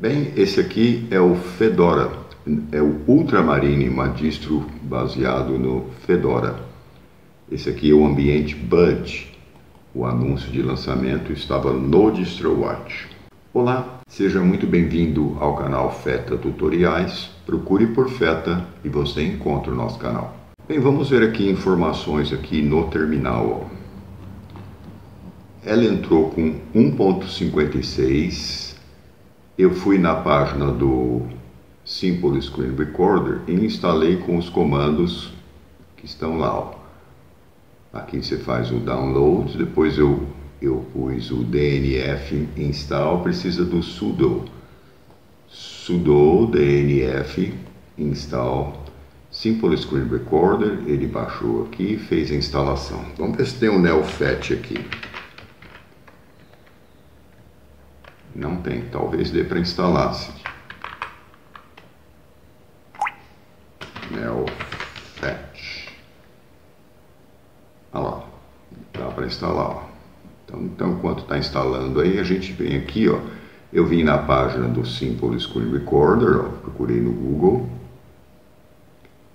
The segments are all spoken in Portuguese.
Bem, esse aqui é o Fedora, é o Ultramarine, uma distro baseado no Fedora. Esse aqui é o ambiente Bud. O anúncio de lançamento estava no DistroWatch. Olá, seja muito bem-vindo ao canal FETA Tutoriais. Procure por FETA e você encontra o nosso canal. Bem, vamos ver aqui informações aqui no terminal. Ela entrou com 1.56. Eu fui na página do Simple Screen Recorder e instalei com os comandos que estão lá. Ó. Aqui você faz o download, depois eu, eu pus o DNF install, precisa do sudo. sudo DNF install Simple Screen Recorder, ele baixou aqui e fez a instalação. Vamos ver se tem um NeoFet aqui. Não tem, talvez dê para instalar. -se. NeoFet. Olha lá, dá para instalar. Ó. Então, então, enquanto está instalando aí, a gente vem aqui, ó. Eu vim na página do Simple Screen Recorder, ó, procurei no Google.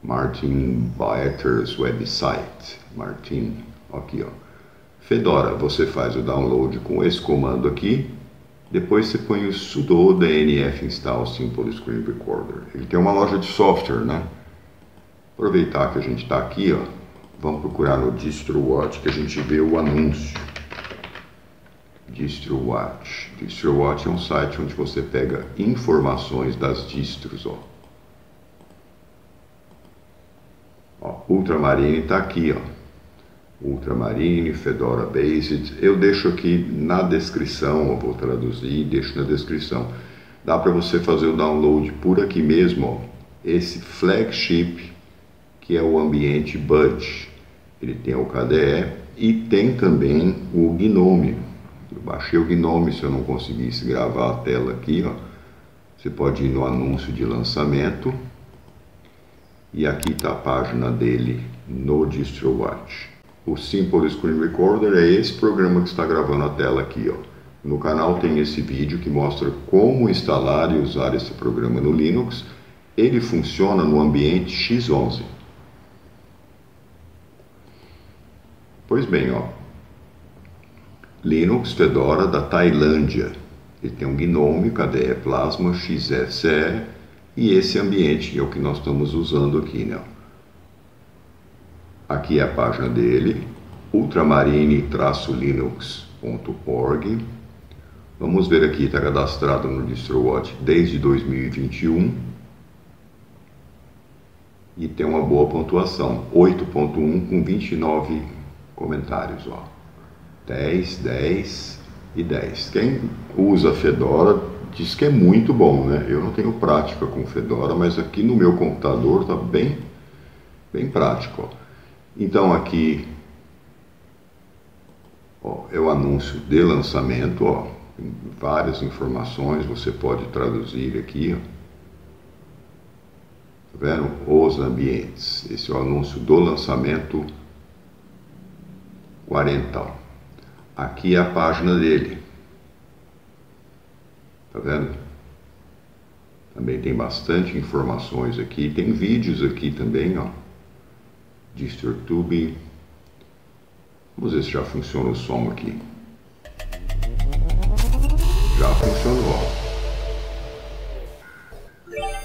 Martin Baeter's website. Martin, aqui ó. Fedora, você faz o download com esse comando aqui depois você põe o sudo dnf install simple screen recorder. Ele tem uma loja de software, né? Aproveitar que a gente está aqui, ó, vamos procurar no DistroWatch que a gente vê o anúncio. DistroWatch. DistroWatch é um site onde você pega informações das distros, ó. ó Ultramarine está aqui, ó. Ultramarine, Fedora Based. Eu deixo aqui na descrição, eu vou traduzir, deixo na descrição. Dá para você fazer o download por aqui mesmo, ó, esse flagship que é o ambiente Bud. Ele tem o KDE e tem também o Gnome. Eu baixei o Gnome se eu não conseguisse gravar a tela aqui, ó. Você pode ir no anúncio de lançamento e aqui está a página dele no DistroWatch. O Simple Screen Recorder é esse programa que está gravando a tela aqui. Ó. No canal tem esse vídeo que mostra como instalar e usar esse programa no Linux. Ele funciona no ambiente X11. Pois bem, ó. Linux Fedora da Tailândia. Ele tem um Gnome, KDE Plasma, XFCE e esse ambiente é o que nós estamos usando aqui, né? Aqui é a página dele, ultramarine-linux.org. Vamos ver aqui, está cadastrado no DistroWatch desde 2021 e tem uma boa pontuação, 8.1 com 29 comentários, ó. 10, 10 e 10. Quem usa Fedora diz que é muito bom, né? Eu não tenho prática com Fedora, mas aqui no meu computador está bem, bem prático, ó. Então aqui ó, é o anúncio de lançamento, ó, várias informações você pode traduzir aqui. Ó. Tá vendo? Os ambientes. Esse é o anúncio do lançamento 40. Ó. Aqui é a página dele. Tá vendo? Também tem bastante informações aqui. Tem vídeos aqui também, ó. DistroTube. Vamos ver se já funciona o som aqui. Já funcionou.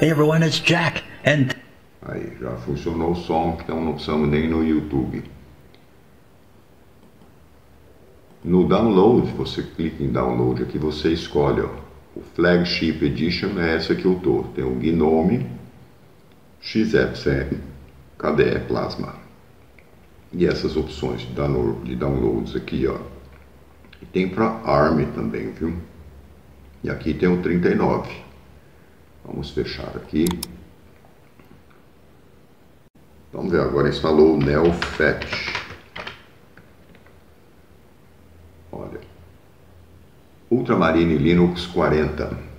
Hey everyone, it's Jack and Aí, já funcionou o som, então não precisamos nem no YouTube. No download, você clica em download aqui, você escolhe, ó, o Flagship Edition é essa que eu tô. Tem o Gnome, XFCE, KDE Plasma. E essas opções de, download, de downloads aqui, ó. Tem para ARM também, viu? E aqui tem o 39. Vamos fechar aqui. Vamos ver, agora instalou o NeoFetch. Olha. Ultramarine Linux 40.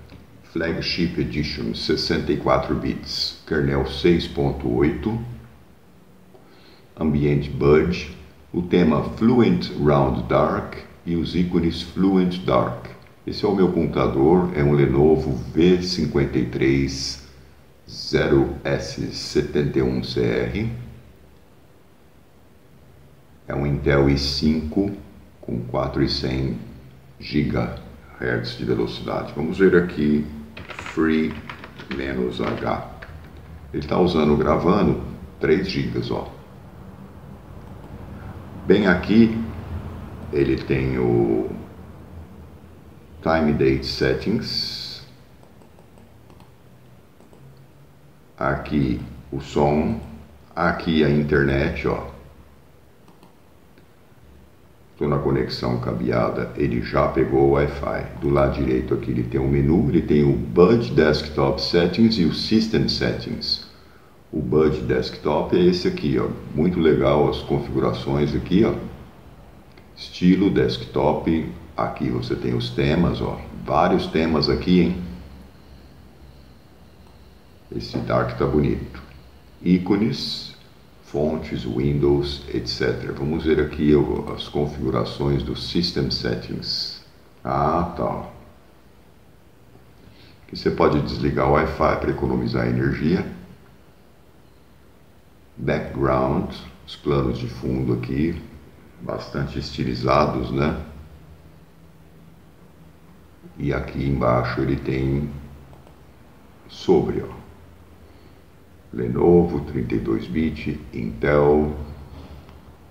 Flagship Edition 64 bits, kernel 6.8, ambiente Bud, o tema Fluent Round Dark e os ícones Fluent Dark. Esse é o meu computador, é um Lenovo V53 0S71CR. É um Intel i5 com 400 GHz de velocidade. Vamos ver aqui, free menos H. Ele está usando gravando 3 GB, ó. Bem aqui ele tem o Time Date Settings. Aqui o som. Aqui a internet, ó. Estou na conexão cabeada, ele já pegou o Wi-Fi. Do lado direito aqui ele tem o um menu, ele tem o Bud Desktop Settings e o System Settings. O Bud Desktop é esse aqui, ó. Muito legal as configurações aqui, ó. Estilo desktop, Aqui você tem os temas, ó, vários temas aqui, hein? Esse Dark tá bonito. Ícones, fontes, Windows, etc. Vamos ver aqui as configurações do System Settings. Ah, tá. Aqui você pode desligar o Wi-Fi para economizar energia. Background, os planos de fundo aqui, bastante estilizados, né? E aqui embaixo ele tem sobre, ó, Lenovo 32-bit, Intel,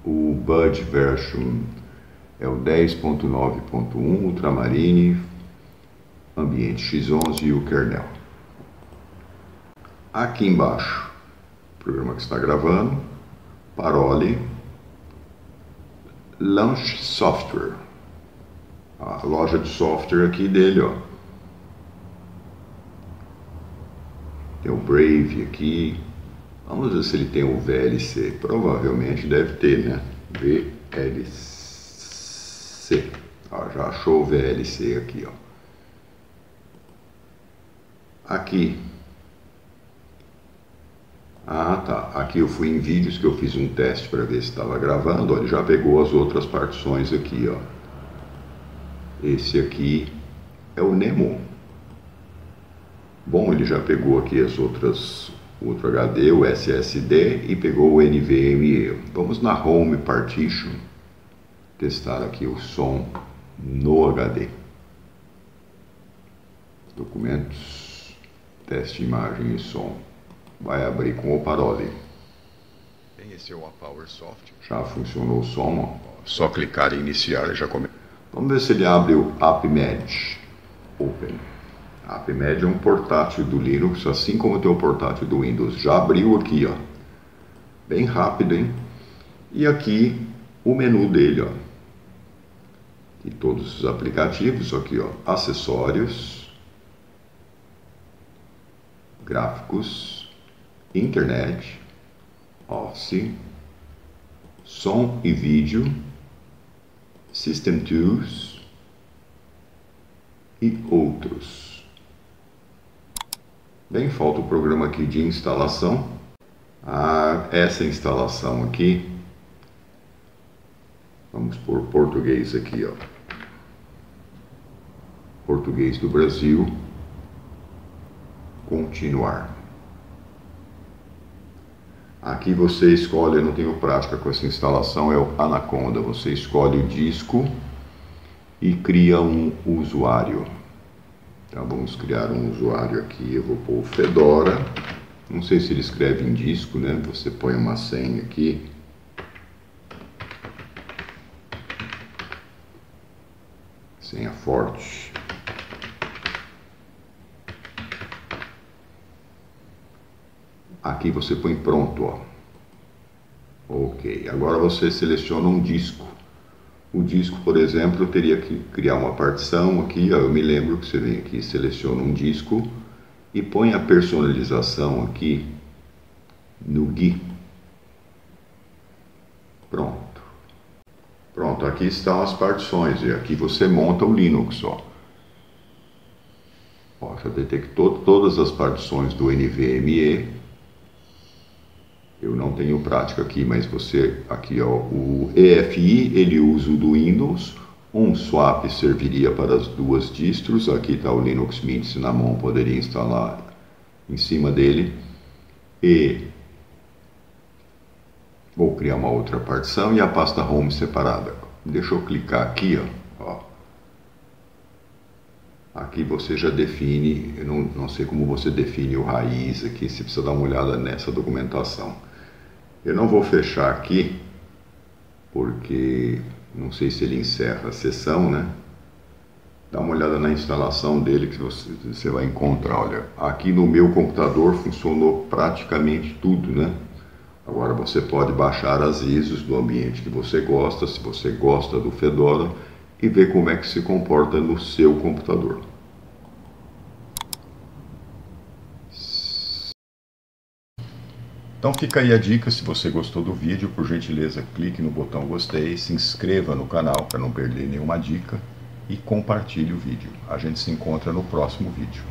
o Bud version é o 10.9.1 Ultramarine, ambiente X11 e o kernel. Aqui embaixo, programa que está gravando, Parole, Launch Software a loja de software aqui dele, ó. Tem o Brave aqui. Vamos ver se ele tem o VLC. Provavelmente deve ter, né? VLC. Já achou o VLC aqui, ó. Aqui. Ah, tá. Aqui eu fui em vídeos que eu fiz um teste para ver se estava gravando. Ele já pegou as outras partições aqui, ó. Esse aqui é o Nemo. Bom, ele já pegou aqui as outras, outro HD, o SSD e pegou o NVMe. Vamos na Home Partition testar aqui o som no HD. Documentos, teste imagem e som. Vai abrir com o Parole. Esse é o Power Soft. Já funcionou o som. Só clicar em iniciar e já começa. Vamos ver se ele abre o AppMed Open. AppMed é um portátil do Linux, assim como tem o portátil do Windows. Já abriu aqui, ó. Bem rápido, hein? E aqui o menu dele, ó. E todos os aplicativos, aqui, ó. Acessórios, gráficos, internet, Office, som e vídeo System Tools e outros. Bem, falta o programa aqui de instalação. Ah, essa instalação aqui, vamos por português aqui, ó. Português do Brasil. Continuar. Aqui você escolhe, eu não tenho prática com essa instalação, é o Anaconda. Você escolhe o disco e cria um usuário. Então vamos criar um usuário aqui. Eu vou pôr o Fedora. Não sei se ele escreve em disco, né? Você põe uma senha aqui. Senha forte. Aqui você põe pronto, ó. Ok, agora você seleciona um disco. O disco, por exemplo, eu teria que criar uma partição aqui, ó, eu me lembro que você vem aqui, seleciona um disco e põe a personalização aqui no GUI. Pronto. Pronto, aqui estão as partições e aqui você monta o Linux, ó. ó já detectou todas as partições do NVMe eu não tenho prática aqui, mas você aqui ó, o EFI ele usa o do Windows, Um swap serviria para as duas distros. Aqui está o Linux Mint Cinnamon, poderia instalar em cima dele. E vou criar uma outra partição e a pasta Home separada. Deixa eu clicar aqui, ó. Aqui você já define, eu não, não sei como você define o raiz aqui, você precisa dar uma olhada nessa documentação. Eu não vou fechar aqui, porque não sei se ele encerra a sessão, né? Dá uma olhada na instalação dele que você, você vai encontrar. Olha, aqui no meu computador funcionou praticamente tudo, né? Agora você pode baixar as ISOs do ambiente que você gosta, se você gosta do Fedora, e ver como é que se comporta no seu computador. Então fica aí a dica, se você gostou do vídeo, por gentileza clique no botão gostei, se inscreva no canal para não perder nenhuma dica e compartilhe o vídeo. A gente se encontra no próximo vídeo.